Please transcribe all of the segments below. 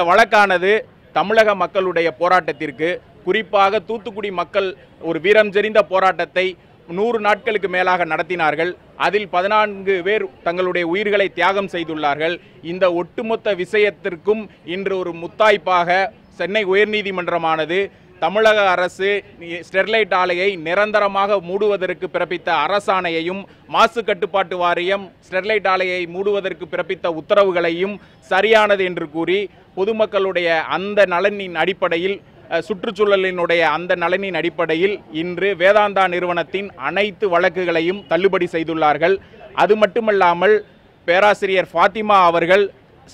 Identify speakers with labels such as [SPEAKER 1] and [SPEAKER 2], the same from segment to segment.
[SPEAKER 1] இந்த வழக்கானது தமிழக மக்களுடைய போராட்டத்திற்கு குறிப்பாக தூத்துக்குடி மக்கள் ஒரு வீரம் செறிந்த போராட்டத்தை நூறு நாட்களுக்கு மேலாக நடத்தினார்கள். அதில் பதினான்கு பேர் தங்களுடைய உயிர்களை தியாகம் செய்துள்ளார்கள். இந்த ஒட்டுமொத்த விஷயத்திற்கும் இன்று ஒரு முத்தாய்ப்பாக சென்னை உயர்நீதிமன்றமானது தமிழக அரசு ஸ்டெர்லைட் ஆலையை நிரந்தரமாக மூடுவதற்கு பிறப்பித்த அரசாணையையும் மாசு கட்டுப்பாட்டு வாரியம் ஸ்டெர்லைட் ஆலையை மூடுவதற்கு பிறப்பித்த உத்தரவுகளையும் சரியானது என்று கூறி பொதுமக்களுடைய அந்த நலனின் அடிப்படையில் சுற்றுச்சூழலினுடைய அந்த நலனின் அடிப்படையில் இன்று வேதாந்தா நிறுவனத்தின் அனைத்து வழக்குகளையும் தள்ளுபடி செய்துள்ளார்கள். அது மட்டுமல்லாமல் பேராசிரியர் ஃபாத்திமா அவர்கள்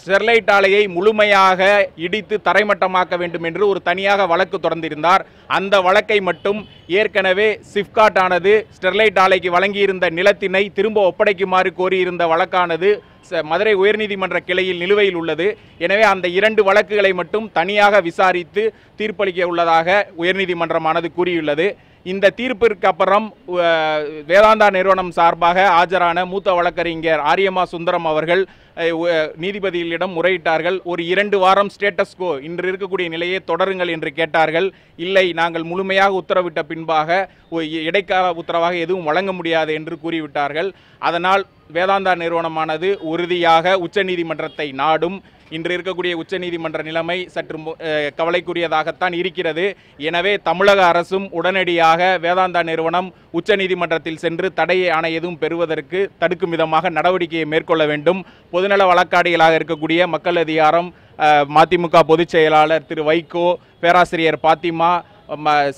[SPEAKER 1] ஸ்டெர்லைட் ஆலையை முழுமையாக இடித்து தரைமட்டமாக்க வேண்டும் என்று ஒரு தனியாக வழக்கு தொடர்ந்திருந்தார். அந்த வழக்கை மட்டும் ஏற்கனவே சிப்காட் ஆனது ஸ்டெர்லைட் ஆலைக்கு வழங்கியிருந்த நிலத்தினை திரும்ப ஒப்படைக்குமாறு கோரியிருந்த வழக்கானது ச- மதுரை உயர்நீதிமன்ற கிளையில் நிலுவையில் உள்ளது. எனவே அந்த இரண்டு வழக்குகளை மட்டும் தனியாக விசாரித்து தீர்ப்பளிக்க உள்ளதாக உயர்நீதிமன்றமானது கூறியுள்ளது. இந்த தீர்ப்பிற்கு அப்புறம் வேதாந்தா நிறுவனம் சார்பாக ஆஜரான மூத்த வழக்கறிஞர் ஆரியமா சுந்தரம் அவர்கள் நீதிபதிகளிடம் முறையிட்டார்கள். ஒரு இரண்டு வாரம் ஸ்டேட்டஸ் கோ இன்று இருக்கக்கூடிய நிலையை தொடருங்கள் என்று கேட்டார்கள். இல்லை நாங்கள் முழுமையாக உத்தரவிட்ட பின்பாக ஒ- இடைக்கால உத்தரவாக எதுவும் வழங்க முடியாது என்று கூறிவிட்டார்கள். அதனால் வேதாந்தா நிறுவனமானது உறுதியாக உச்சநீதிமன்றத்தை நாடும். இன்று இருக்கக்கூடிய உச்சநீதிமன்ற நிலைமை சற்று மு- கவலைக்குரியதாகத்தான் இருக்கிறது. எனவே தமிழக அரசும் உடனடியாக வேதாந்தா நிறுவனம் உச்சநீதிமன்றத்தில் சென்று தடையை ஆணை எதுவும் பெறுவதற்கு தடுக்கும் விதமாக நடவடிக்கையை மேற்கொள்ள வேண்டும். பொதுநல வழக்காடிகளாக இருக்கக்கூடிய மக்கள் அதிகாரம் மதிமுக பொதுச் செயலாளர் திரு வைகோ பேராசிரியர் பாத்திமா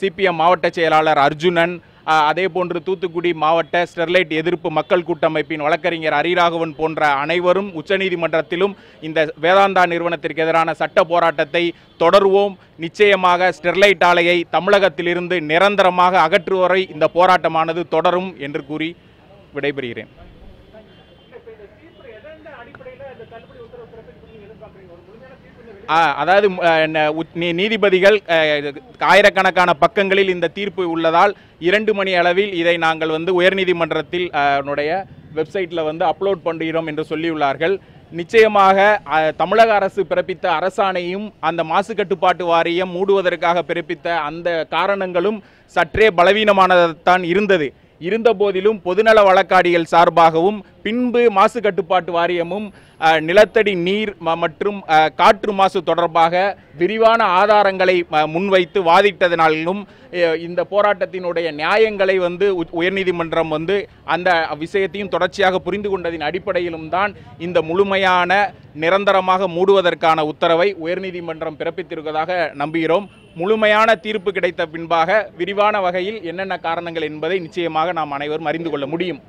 [SPEAKER 1] சிபிஎம் மாவட்ட செயலாளர் அர்ஜுனன் அதே போன்று தூத்துக்குடி மாவட்ட ஸ்டெர்லைட் எதிர்ப்பு மக்கள் கூட்டமைப்பின் வழக்கறிஞர் ஹரிராகவன் போன்ற அனைவரும் உச்சநீதிமன்றத்திலும் இந்த வேதாந்தா நிறுவனத்திற்கு எதிரான சட்ட போராட்டத்தை தொடர்வோம். நிச்சயமாக ஸ்டெர்லைட் ஆலையை தமிழகத்திலிருந்து நிரந்தரமாக அகற்றுவரை இந்த போராட்டமானது தொடரும் என்று கூறி விடைபெறுகிறேன். அதாவது நீதிபதிகள் ஆயிரக்கணக்கான பக்கங்களில் இந்த தீர்ப்பு உள்ளதால் இரண்டு மணி அளவில் இதை நாங்கள் வந்து உயர்நீதிமன்றத்தில் அஹ், வெப்சைட்டில் வந்து அப்லோட் பண்ணுகிறோம் என்று சொல்லியுள்ளார்கள். நிச்சயமாக தமிழக அரசு பிறப்பித்த அரசாணையும் அந்த மாசு கட்டுப்பாட்டு வாரியம் மூடுவதற்காக பிறப்பித்த அந்த காரணங்களும் சற்றே பலவீனமானதான் இருந்தது. இருந்த போதிலும் பொதுநல வழக்காடிகள் சார்பாகவும் பின்பு மாசு கட்டுப்பாட்டு வாரியமும் நிலத்தடி நீர் மற்றும் காற்று மாசு தொடர்பாக விரிவான ஆதாரங்களை முன்வைத்து வாதிட்டதனாலும் இந்த போராட்டத்தினுடைய நியாயங்களை வந்து உ- உயர்நீதிமன்றம் வந்து அந்த விஷயத்தையும் தொடர்ச்சியாக புரிந்து கொண்டதின் அடிப்படையிலும் தான் இந்த முழுமையான நிரந்தரமாக மூடுவதற்கான உத்தரவை உயர்நீதிமன்றம் பிறப்பித்திருப்பதாக நம்புகிறோம். முழுமையான தீர்ப்பு கிடைத்த பின்பாக விரிவான வகையில் என்னென்ன காரணங்கள் என்பதை நிச்சயமாக நாம் அனைவரும் அறிந்து கொள்ள முடியும்.